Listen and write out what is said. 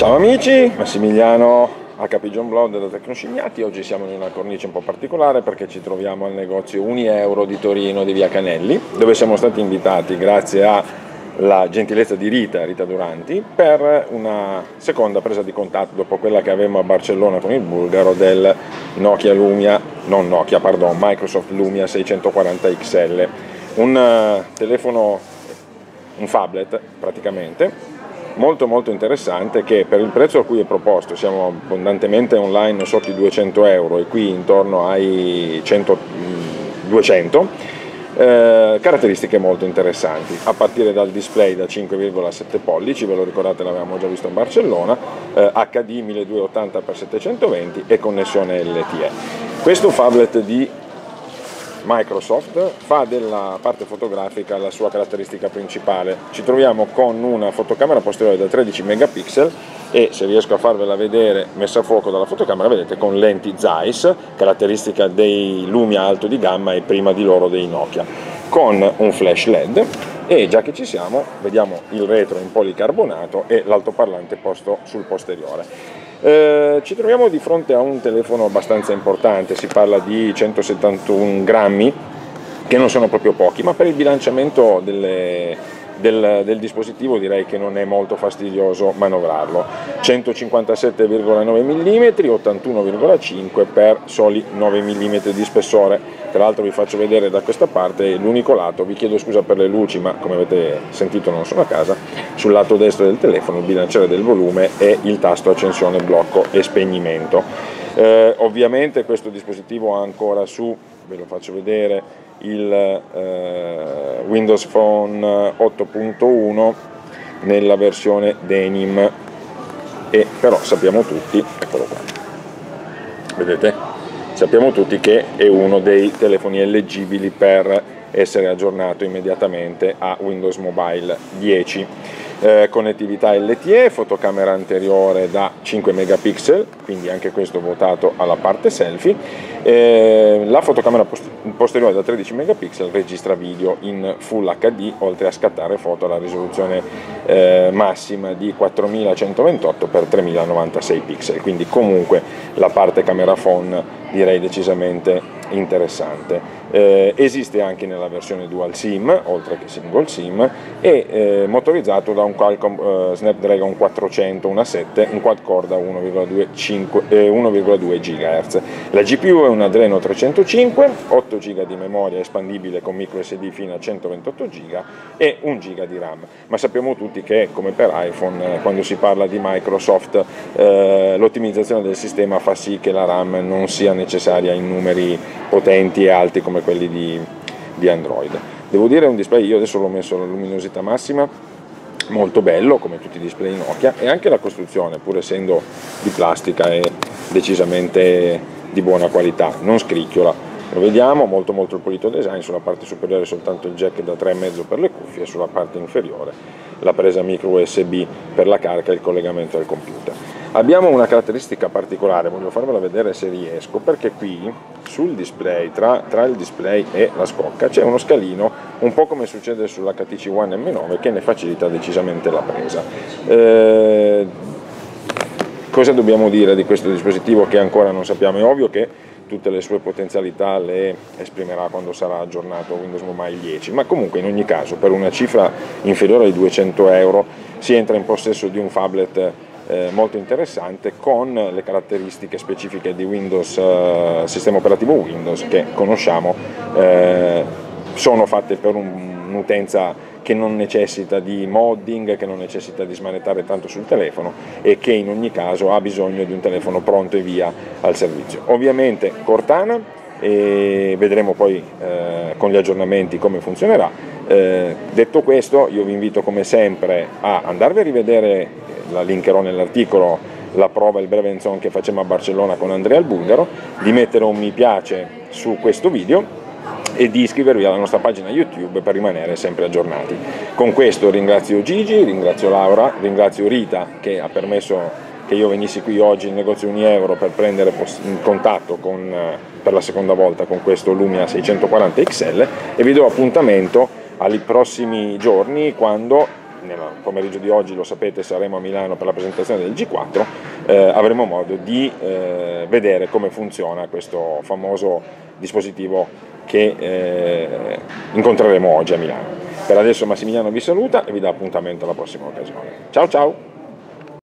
Ciao amici, Massimiliano HP John Blood da Tecnoscignati, oggi siamo in una cornice un po' particolare perché ci troviamo al negozio Uni Euro di Torino di Via Canelli dove siamo stati invitati grazie alla gentilezza di Rita, Rita Duranti, per una seconda presa di contatto dopo quella che avevamo a Barcellona con il bulgaro del Nokia Lumia, non Nokia, pardon, Microsoft Lumia 640 XL, un eh, telefono, un phablet praticamente, molto molto interessante che per il prezzo a cui è proposto, siamo abbondantemente online sotto i 200 euro e qui intorno ai 100, 200, eh, caratteristiche molto interessanti, a partire dal display da 5,7 pollici, ve lo ricordate l'avevamo già visto in Barcellona, eh, HD 1280x720 e connessione LTE. Questo phablet di Microsoft fa della parte fotografica la sua caratteristica principale. Ci troviamo con una fotocamera posteriore da 13 megapixel e se riesco a farvela vedere messa a fuoco dalla fotocamera vedete con lenti Zeiss, caratteristica dei Lumia alto di gamma e prima di loro dei Nokia, con un flash LED e già che ci siamo vediamo il retro in policarbonato e l'altoparlante posto sul posteriore. Eh, ci troviamo di fronte a un telefono abbastanza importante, si parla di 171 grammi, che non sono proprio pochi, ma per il bilanciamento delle, del, del, dispositivo direi che non è molto fastidioso manovrarlo. 157,9 mm, 81,5 per soli 9 mm di spessore. Tra l'altro vi faccio vedere da questa parte l'unico lato, vi chiedo scusa per le luci ma come avete sentito non sono a casa, sul lato destro del telefono il bilanciere del volume e il tasto accensione, blocco e spegnimento. Eh, ovviamente questo dispositivo ha ancora su, ve lo faccio vedere, il eh, Windows Phone 8.1 nella versione Denim. E però sappiamo tutti, eccolo qua, vedete? Sappiamo tutti che è uno dei telefoni eleggibili per essere aggiornato immediatamente a Windows Mobile 10 eh, connettività LTE, fotocamera anteriore da 5 megapixel, quindi anche questo votato alla parte selfie, eh, la fotocamera post posteriore da 13 megapixel registra video in Full HD oltre a scattare foto alla risoluzione eh, massima di 4128 x 3096 pixel, quindi comunque la parte camera phone direi decisamente interessante. Eh, esiste anche nella versione dual SIM, oltre che single SIM, e eh, motorizzato da un Qualcomm eh, Snapdragon 400, una 7, un quad core da 1,2 GHz. La GPU è un Adreno 305, 8 GB di memoria espandibile con micro SD fino a 128 GB e 1 GB di RAM, ma sappiamo tutti che come per iPhone eh, quando si parla di Microsoft eh, l'ottimizzazione del sistema fa sì che la RAM non sia necessaria in numeri potenti e alti come quelli di, di Android. Devo dire un display, io adesso l'ho messo alla luminosità massima, molto bello come tutti i display Nokia e anche la costruzione pur essendo di plastica è decisamente di buona qualità, non scricchiola. Lo vediamo, molto molto pulito design, sulla parte superiore soltanto il jack da 3,5 per le cuffie, sulla parte inferiore la presa micro USB per la carica e il collegamento al computer. Abbiamo una caratteristica particolare, voglio farvela vedere se riesco, perché qui sul display, tra, tra il display e la scocca, c'è uno scalino, un po' come succede sull'HTC One M9, che ne facilita decisamente la presa. Eh, cosa dobbiamo dire di questo dispositivo che ancora non sappiamo? È ovvio che tutte le sue potenzialità le esprimerà quando sarà aggiornato Windows Mobile 10, ma comunque in ogni caso per una cifra inferiore ai 200 euro si entra in possesso di un phablet eh, molto interessante con le caratteristiche specifiche di Windows, eh, sistema operativo Windows che conosciamo, eh, sono fatte per un'utenza che non necessita di modding, che non necessita di smanettare tanto sul telefono e che in ogni caso ha bisogno di un telefono pronto e via al servizio. Ovviamente Cortana e vedremo poi eh, con gli aggiornamenti come funzionerà. Eh, detto questo io vi invito come sempre a andarvi a rivedere la linkerò nell'articolo, la prova il breve hands che facciamo a Barcellona con Andrea il Bulgaro, di mettere un mi piace su questo video e di iscrivervi alla nostra pagina YouTube per rimanere sempre aggiornati. Con questo ringrazio Gigi, ringrazio Laura, ringrazio Rita che ha permesso che io venissi qui oggi in negozio Unieuro per prendere contatto con, per la seconda volta con questo Lumia 640 XL e vi do appuntamento ai prossimi giorni quando nel pomeriggio di oggi lo sapete saremo a Milano per la presentazione del G4, eh, avremo modo di eh, vedere come funziona questo famoso dispositivo che eh, incontreremo oggi a Milano. Per adesso Massimiliano vi saluta e vi dà appuntamento alla prossima occasione. Ciao ciao!